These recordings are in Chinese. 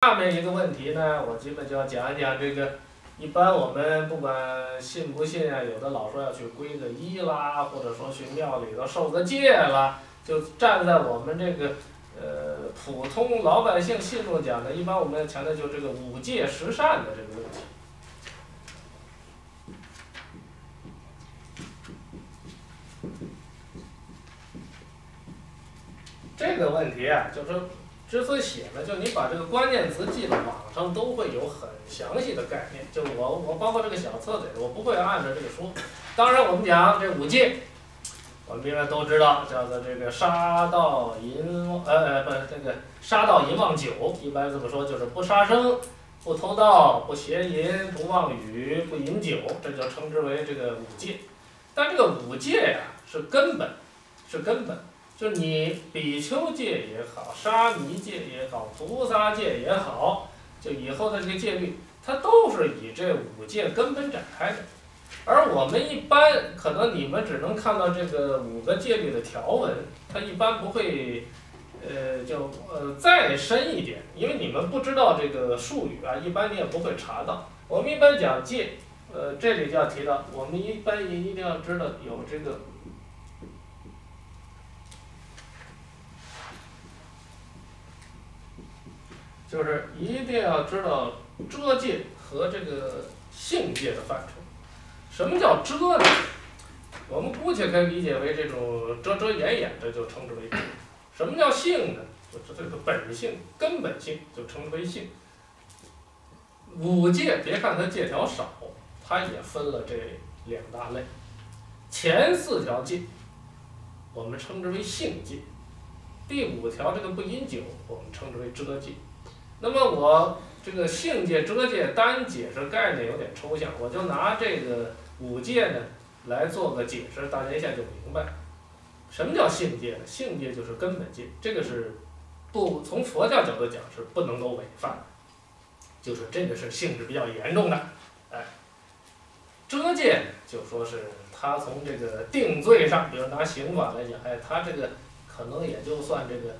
下面一个问题呢，我基本就要讲一讲这个。一般我们不管信不信啊，有的老说要去皈个依啦，或者说去庙里头受个戒啦，就站在我们这个呃普通老百姓信众讲的，一般我们强调就这个五戒十善的这个问题。这个问题啊，就是说。之所以写呢，就你把这个关键词记了，网上都会有很详细的概念。就我我包括这个小册子，我不会按照这个说。当然，我们讲这五戒，我们应该都知道，叫做这个杀盗淫呃呃不这个杀盗淫妄酒，一般这么说就是不杀生、不偷盗、不邪淫、不妄语、不饮酒，这就称之为这个五戒。但这个五戒呀，是根本，是根本。就你比丘戒也好，沙弥戒也好，菩萨戒也好，就以后的这个戒律，它都是以这五戒根本展开的。而我们一般可能你们只能看到这个五个戒律的条文，它一般不会，呃，就呃再深一点，因为你们不知道这个术语啊，一般你也不会查到。我们一般讲戒，呃，这里就要提到，我们一般也一定要知道有这个。就是一定要知道遮戒和这个性戒的范畴。什么叫遮呢？我们姑且可以理解为这种遮遮掩掩，这就称之为遮。什么叫性呢？就是这个本性、根本性，就称之为性。五戒，别看它戒条少，它也分了这两大类。前四条戒，我们称之为性戒；第五条这个不饮酒，我们称之为遮戒。那么我这个性戒、遮戒单解释概念有点抽象，我就拿这个五戒呢来做个解释，大家一下就明白。什么叫性戒呢？性戒就是根本戒，这个是不从佛教角度讲是不能够违犯，就是这个是性质比较严重的。哎，遮戒就说是他从这个定罪上，比如拿刑法来讲，哎，他这个可能也就算这个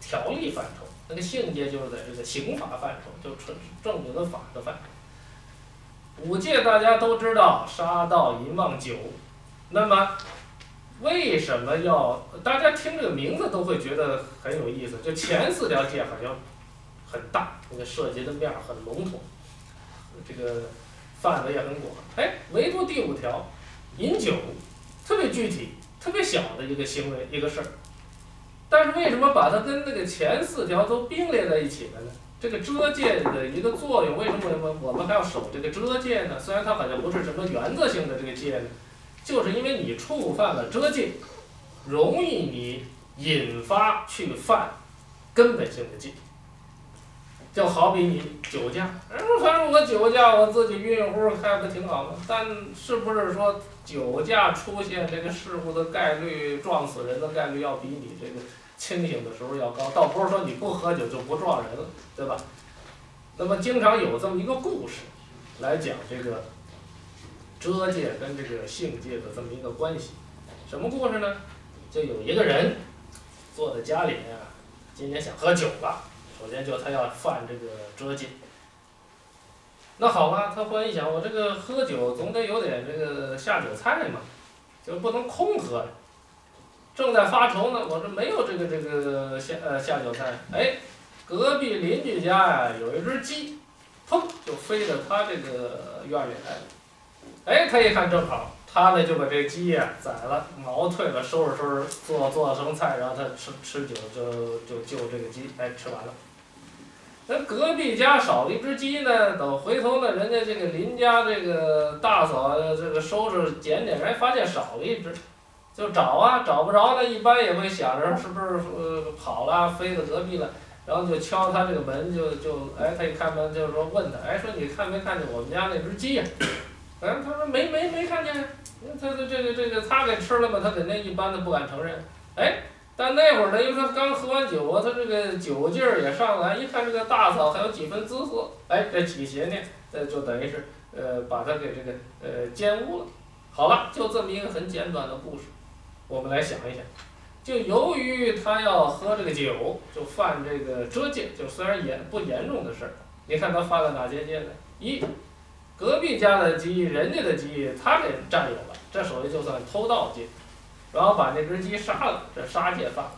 条例范畴。那个性戒就是在这个刑法范畴，就纯正经的法的范畴。五戒大家都知道，杀盗淫妄酒。那么，为什么要大家听这个名字都会觉得很有意思？就前四条戒好像很大，那个涉及的面很笼统，这个范围也很广。哎，唯独第五条，饮酒，特别具体、特别小的一个行为、一个事儿。但是为什么把它跟那个前四条都并列在一起了呢？这个遮戒的一个作用，为什么我们我们还要守这个遮戒呢？虽然它好像不是什么原则性的这个戒呢，就是因为你触犯了遮戒，容易你引发去犯根本性的戒。就好比你酒驾，嗯，反正我酒驾，我自己晕晕乎乎开不挺好吗？但是不是说酒驾出现这个事故的概率，撞死人的概率要比你这个？清醒的时候要高，倒不是说你不喝酒就不撞人了，对吧？那么经常有这么一个故事，来讲这个遮戒跟这个性戒的这么一个关系。什么故事呢？就有一个人坐在家里面，今天想喝酒了，首先就他要犯这个遮戒。那好吧，他忽然一想，我这个喝酒总得有点这个下酒菜嘛，就不能空喝。正在发愁呢，我这没有这个这个下呃下酒菜。哎，隔壁邻居家呀有一只鸡，砰就飞到他这个院里来了。哎，他一看正好，他呢就把这鸡呀宰了，毛退了，收拾收拾做做成菜，然后他吃吃酒就就就这个鸡，哎吃完了。那隔壁家少了一只鸡呢，等回头呢，人家这个邻家这个大嫂这个收拾捡捡，哎发现少了一只。就找啊，找不着了，一般也会想着是不是呃跑了，飞到隔壁了，然后就敲他这个门，就就哎，他一开门就是说问他，哎说你看没看见我们家那只鸡呀？哎他说没没没看见，他他这个这个他给吃了吗？他肯定一般的不敢承认。哎，但那会儿呢，因为他刚喝完酒啊，他这个酒劲儿也上来，一看这个大嫂还有几分姿色，哎这起邪念，这就等于是呃把他给这个呃奸污了。好了，就这么一个很简短的故事。我们来想一想，就由于他要喝这个酒，就犯这个遮戒，就虽然严不严重的事儿，你看他犯了哪些戒呢？一，隔壁家的鸡，人家的鸡，他给占有了，这属于就算偷盗戒，然后把那只鸡杀了，这杀戒犯了。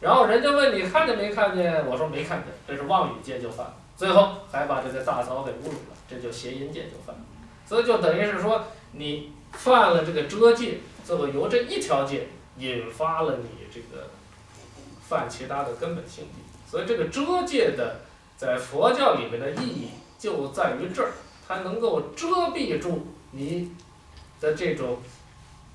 然后人家问你看见没看见？我说没看见，这是妄语戒就犯了。最后还把这个大嫂给侮辱了，这就邪淫戒就犯了。所以就等于是说你犯了这个遮戒，最后由这一条戒。引发了你这个犯其他的根本性戒，所以这个遮戒的在佛教里面的意义就在于这儿，它能够遮蔽住你的这种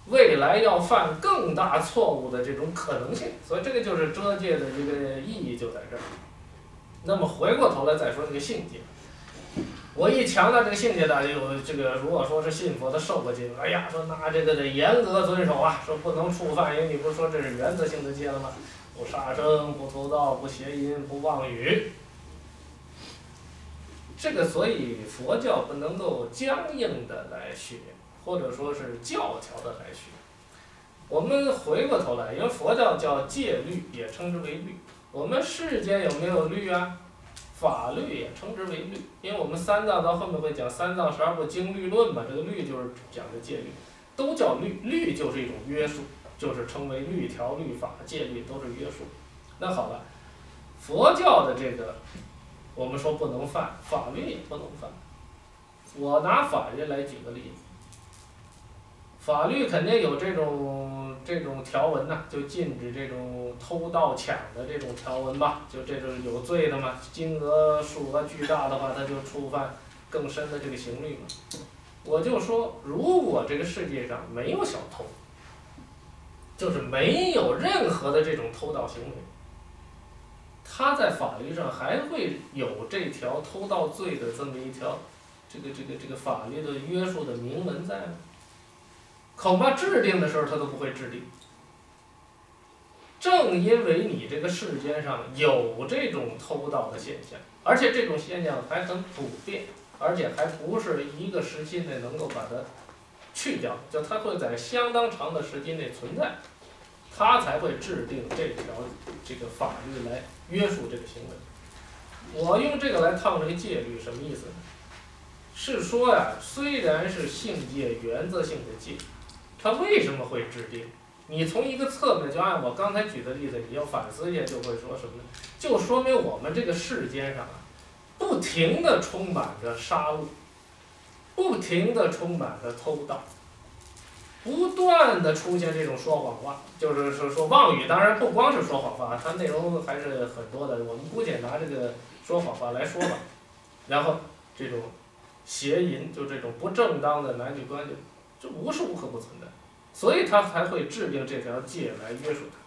未来要犯更大错误的这种可能性，所以这个就是遮戒的一个意义就在这儿。那么回过头来再说这个性戒。我一强调这个信戒，大家有这个，如果说是信佛的受过戒，哎呀，说那这个得严格遵守啊，说不能触犯，因为你不是说这是原则性的戒了吗？不杀生，不偷盗，不邪淫，不妄语。这个所以佛教不能够僵硬的来学，或者说是教条的来学。我们回过头来，因为佛教叫戒律，也称之为律。我们世间有没有律啊？法律也称之为律，因为我们三藏到后面会讲三藏十二部经律论嘛，这个律就是讲的戒律，都叫律，律就是一种约束，就是称为律条、律法、戒律都是约束。那好了，佛教的这个，我们说不能犯，法律也不能犯。我拿法律来举个例子。法律肯定有这种这种条文呐，就禁止这种偷盗抢的这种条文吧，就这种有罪的嘛，金额数额巨大的话，他就触犯更深的这个刑律嘛。我就说，如果这个世界上没有小偷，就是没有任何的这种偷盗行为，他在法律上还会有这条偷盗罪的这么一条这个这个这个法律的约束的明文在吗？恐怕制定的时候他都不会制定。正因为你这个世间上有这种偷盗的现象，而且这种现象还很普遍，而且还不是一个时期内能够把它去掉，就它会在相当长的时间内存在，他才会制定这条这个法律来约束这个行为。我用这个来套这个戒律，什么意思呢？是说呀，虽然是性戒原则性的戒。他为什么会制定？你从一个侧面，就按我刚才举的例子，你要反思一下，就会说什么呢？就说明我们这个世间上啊，不停的充满着杀戮，不停的充满着偷盗，不断的出现这种说谎话，就是说说妄语。当然不光是说谎话，它内容还是很多的。我们姑且拿这个说谎话来说吧。然后这种邪淫，就这种不正当的男女关系。这无时无刻不存在，所以他才会制定这条戒来约束他。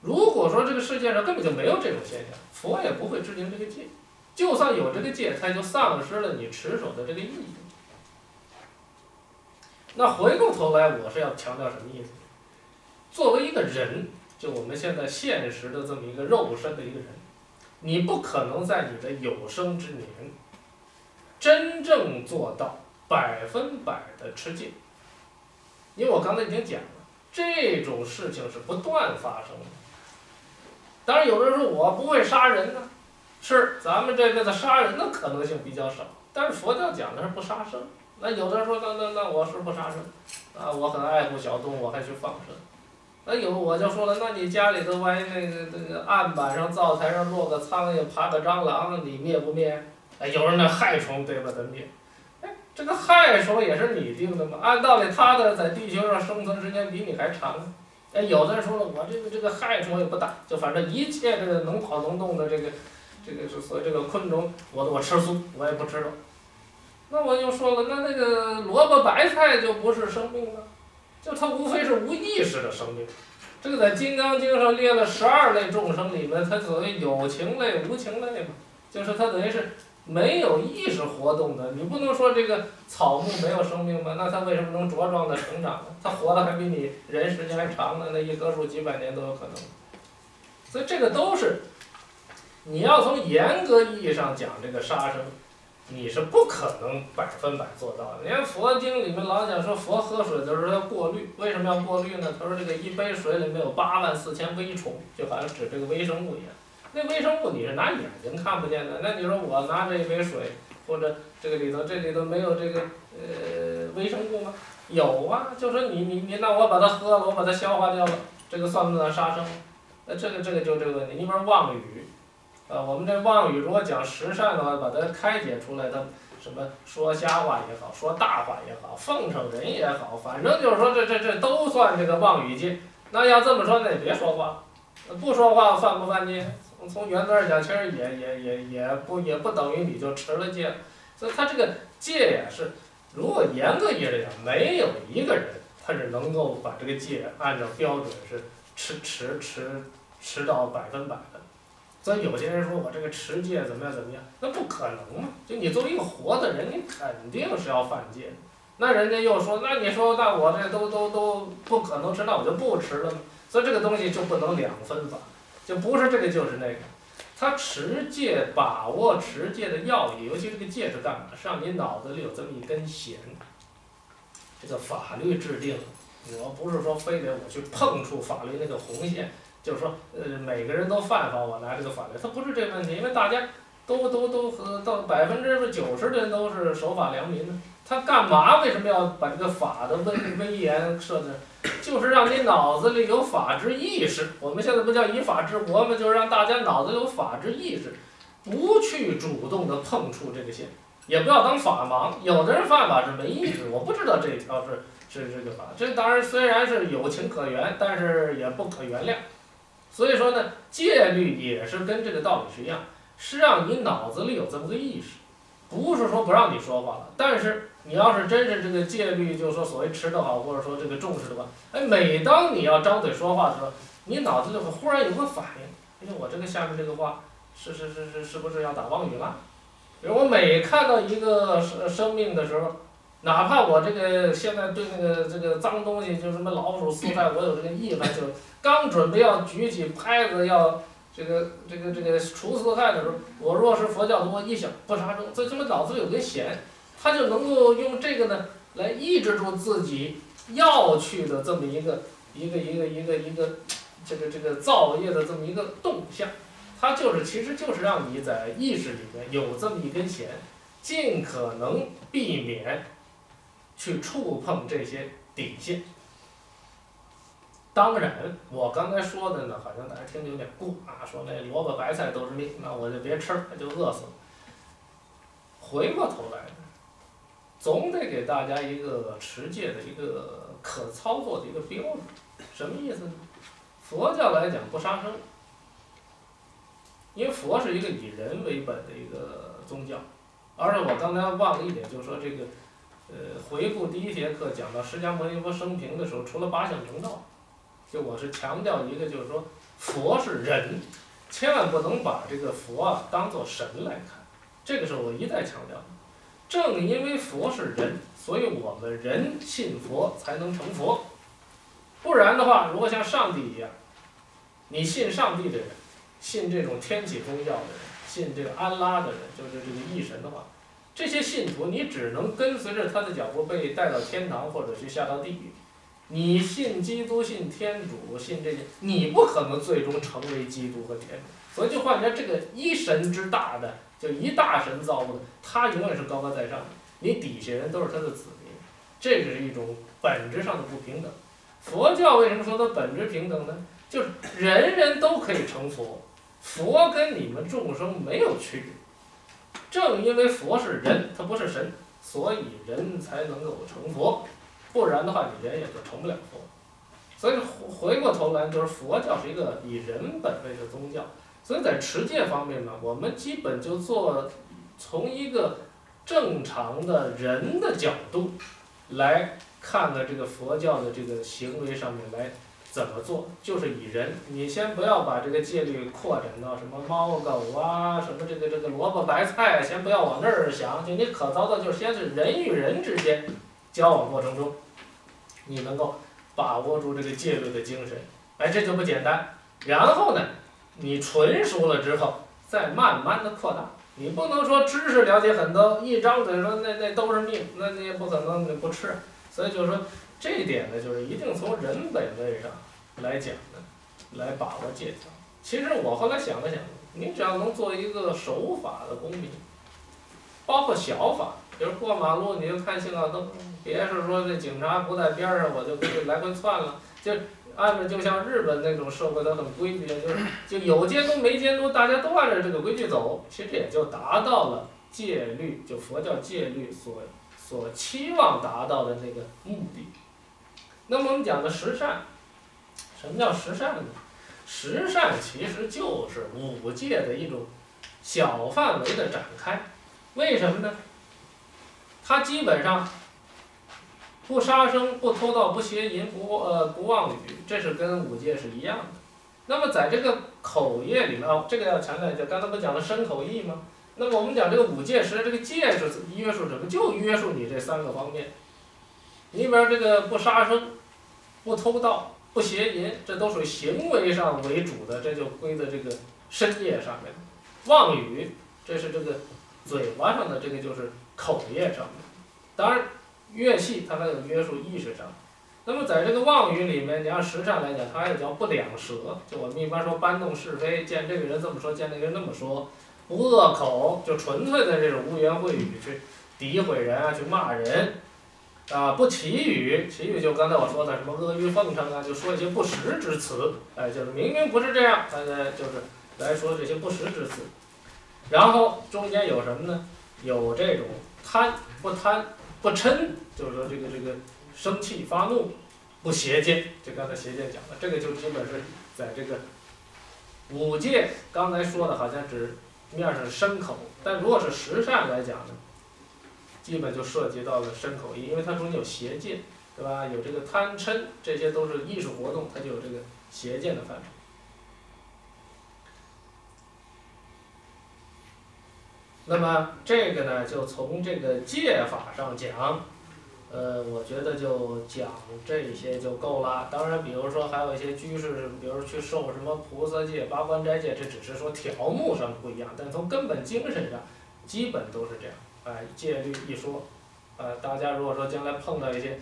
如果说这个世界上根本就没有这种现象，佛也不会制定这个戒。就算有这个戒，他就丧失了你持守的这个意义。那回过头来，我是要强调什么意思？作为一个人，就我们现在现实的这么一个肉身的一个人，你不可能在你的有生之年真正做到百分百的持戒。因为我刚才已经讲了，这种事情是不断发生的。当然，有的人说我不会杀人呢，是咱们这辈子杀人的可能性比较少。但是佛教讲的是不杀生。那有的人说，那那那我是不杀生，啊，我很爱护小动物，我还去放生。那有我就说了，那你家里头万一那个那个案板上、灶台上落个苍蝇、爬个蟑螂，你灭不灭？哎，有人那害虫，对吧？得灭。这个害虫也是你定的吗？按道理，它的在地球上生存时间比你还长。哎，有的人说了，我这个这个害虫也不打，就反正一切这个能跑能动的这个，这个所谓这个昆虫，我我吃素，我也不吃肉。那我就说了，那那个萝卜白菜就不是生命了，就它无非是无意识的生命。这个在《金刚经》上列了十二类众生里面，它所谓有情类、无情类嘛，就是它等于是。没有意识活动的，你不能说这个草木没有生命吗？那它为什么能茁壮的成长呢？它活的还比你人时间还长呢，那一棵树几百年都有可能。所以这个都是，你要从严格意义上讲这个杀生，你是不可能百分百做到的。连佛经里面老讲说，佛喝水的时候要过滤，为什么要过滤呢？他说这个一杯水里面有八万四千微虫，就好像指这个微生物一样。那微生物你是拿眼睛看不见的，那你说我拿这一杯水，或者这个里头这里头没有这个呃微生物吗？有啊，就说你你你，那我把它喝了，我把它消化掉了，这个算不算杀生？那这个这个就这个问题。你比如妄语，啊，我们这妄语如果讲实善的话，把它开解出来，它什么说瞎话也好，说大话也好，奉承人也好，反正就是说这这这都算这个妄语戒。那要这么说，那也别说话，不说话犯不犯戒？从原则上讲，其实也也也也不也不等于你就持了戒。所以他这个戒呀是。如果严格意义上讲，没有一个人他是能够把这个戒按照标准是持持持持到百分百的。所以有些人说我这个持戒怎么样怎么样，那不可能嘛！就你作为一个活的人，你肯定是要犯戒。那人家又说，那你说那我这都都都不可能吃，那我就不吃了嘛。所以这个东西就不能两分法，不是这个就是那个。他持戒，把握持戒的要义，尤其这个戒是干嘛？是让你脑子里有这么一根弦。这个法律制定，我不是说非得我去碰触法律那个红线，就是说，呃，每个人都犯法，我拿这个法律，他不是这个问题，因为大家都都都和到百分之九十的人都是守法良民呢。他干嘛？为什么要把这个法的威威严设置？就是让你脑子里有法治意识。我们现在不叫以法治国吗？就是让大家脑子有法治意识，不去主动的碰触这个线，也不要当法盲。有的人犯法是没意识，我不知道这条是是这个法。这当然虽然是有情可原，但是也不可原谅。所以说呢，戒律也是跟这个道理是一样，是让你脑子里有这么个意识，不是说不让你说话了，但是。你要是真是这个戒律，就是说所谓持得好，或者说这个重视的话，哎，每当你要张嘴说话的时候，你脑子里会忽然有个反应，哎，我这个下面这个话是是是是是不是要打妄语了？比如我每看到一个生生命的时候，哪怕我这个现在对那个这个脏东西，就什么老鼠四害，我有这个意外，就刚准备要举起拍子要这个这个这个除四害的时候，我若是佛教徒，我一想不杀生，这他妈脑子有个弦。他就能够用这个呢来抑制住自己要去的这么一个一个一个一个一个这个这个造业的这么一个动向，他就是其实就是让你在意识里面有这么一根弦，尽可能避免去触碰这些底线。当然，我刚才说的呢，好像大家听着有点过啊，说那萝卜白菜都是命，那我就别吃，那就饿死了。回过头来。总得给大家一个持戒的一个可操作的一个标准，什么意思呢？佛教来讲不杀生，因为佛是一个以人为本的一个宗教，而且我刚才忘了一点，就是说这个，呃，回顾第一节课讲到释迦牟尼佛生平的时候，除了八相成道，就我是强调一个，就是说佛是人，千万不能把这个佛啊当做神来看，这个是我一再强调的。正因为佛是人，所以我们人信佛才能成佛。不然的话，如果像上帝一样，你信上帝的人，信这种天启宗教的人，信这个安拉的人，就是这个异神的话，这些信徒你只能跟随着他的脚步被带到天堂，或者去下到地狱。你信基督，信天主，信这些，你不可能最终成为基督和天主。所以就换成这个一神之大的。就一大神造物的，他永远是高高在上的，你底下人都是他的子民，这是一种本质上的不平等。佛教为什么说它本质平等呢？就是人人都可以成佛，佛跟你们众生没有区别。正因为佛是人，他不是神，所以人才能够成佛，不然的话你人也就成不了佛。所以回过头来，就是佛教是一个以人本位的宗教。所以在持戒方面呢，我们基本就做从一个正常的人的角度来看的这个佛教的这个行为上面来怎么做，就是以人，你先不要把这个戒律扩展到什么猫狗啊，什么这个这个萝卜白菜，先不要往那儿想，就你可操作就是先是人与人之间交往过程中，你能够把握住这个戒律的精神，哎，这就不简单。然后呢？你纯熟了之后，再慢慢的扩大，你不能说知识了解很多，一张嘴说那那都是命，那你也不可能你不吃。所以就是说这一点呢，就是一定从人本位上来讲呢，来把握戒条。其实我后来想了想，你只要能做一个守法的公民，包括小法，比如过马路你就看信号灯，别是说这警察不在边上，我就可以来回窜了。就按照就像日本那种社会都很规矩，就是 就有监督没监督，大家都按照这个规矩走，其实也就达到了戒律，就佛教戒律所所期望达到的那个目的。那么我们讲的十善，什么叫十善呢？十善其实就是五戒的一种小范围的展开，为什么呢？它基本上不杀生、不偷盗、不邪淫、不呃不妄语，这是跟五戒是一样的。那么在这个口业里面，这个要强调一下，刚才不讲了身口意吗？那么我们讲这个五戒，实际上这个戒是约束什么？就约束你这三个方面。你比如这个不杀生、不偷盗。不邪淫，这都属于行为上为主的，这就归在这个身业上面。妄语，这是这个嘴巴上的，这个就是口业上。当然，乐器它还有约束意识上。那么在这个妄语里面，你按实上来讲，它也叫不两舌。就我们一般说搬弄是非，见这个人这么说，见那个人那么说。不恶口，就纯粹的这种污言秽语去诋毁人啊，去骂人。啊，不祈语，祈语就刚才我说的什么阿谀奉承啊，就说一些不实之词，哎，就是明明不是这样，大家就是来说这些不实之词。然后中间有什么呢？有这种贪，不贪，不嗔，就是说这个这个生气发怒，不邪见，就刚才邪见讲的，这个就基本是在这个五戒刚才说的好像只面上身口，但如果是十善来讲呢？基本就涉及到了身口意，因为它中间有邪见，对吧？有这个贪嗔，这些都是艺术活动，它就有这个邪见的范畴。那么这个呢，就从这个戒法上讲，呃，我觉得就讲这些就够了。当然，比如说还有一些居士，比如去受什么菩萨戒、八关斋戒，这只是说条目上不一样，但从根本精神上，基本都是这样。哎，戒律一说，呃，大家如果说将来碰到一些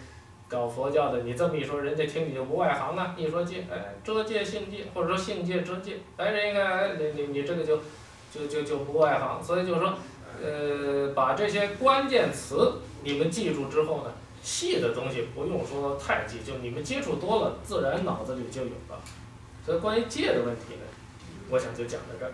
搞佛教的，你这么一说，人家听你就不外行啊。一说戒，哎，遮戒、性戒，或者说性戒、遮戒，哎，人家哎，你你你这个就就就就不外行。所以就是说，呃，把这些关键词你们记住之后呢，细的东西不用说太记，就你们接触多了，自然脑子里就有了。所以关于借的问题呢，我想就讲到这儿。